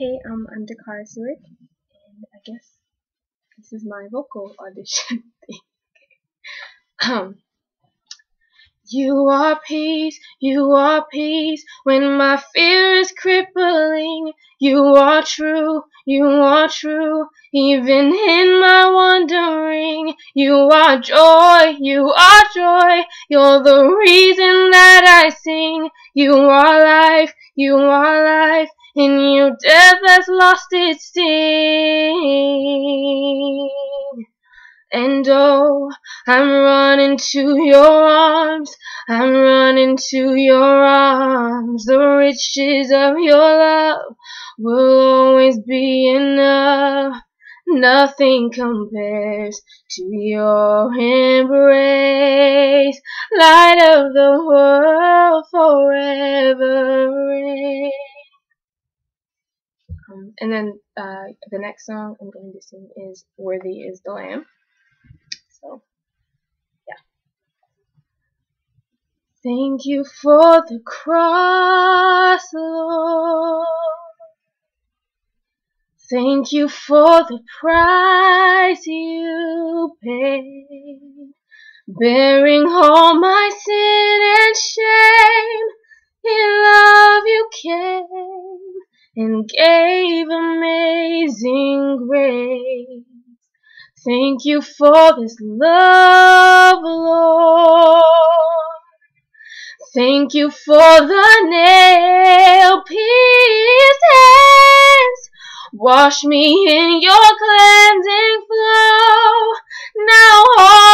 Hey, I'm Dacara Sewick, and I guess this is my vocal audition thing. um, you are peace, you are peace, when my fear is crippling. You are true, you are true, even in my wandering. You are joy, you are joy, you're the reason that I sing. You are life, you are life, in you death has lost its sting. And oh, I'm running to your arms, I'm running to your arms. The riches of your love will always be enough. Nothing compares to your embrace, light of the world Um, and then uh, the next song I'm going to sing is Worthy is the Lamb. So, yeah. Thank you for the cross, Lord. Thank you for the price you paid, bearing all my sin and gave amazing grace. Thank you for this love, Lord. Thank you for the nail pierced hands. Wash me in your cleansing flow. Now all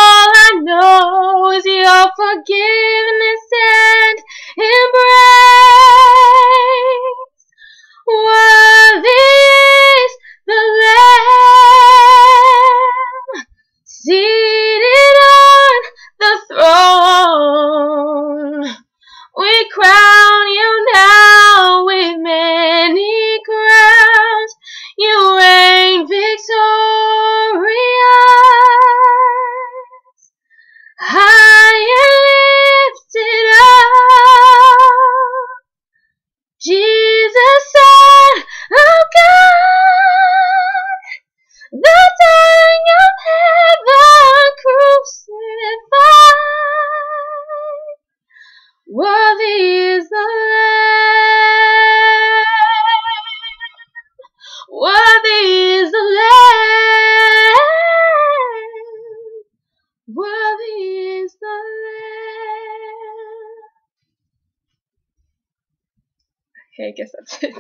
Okay, I guess that's it.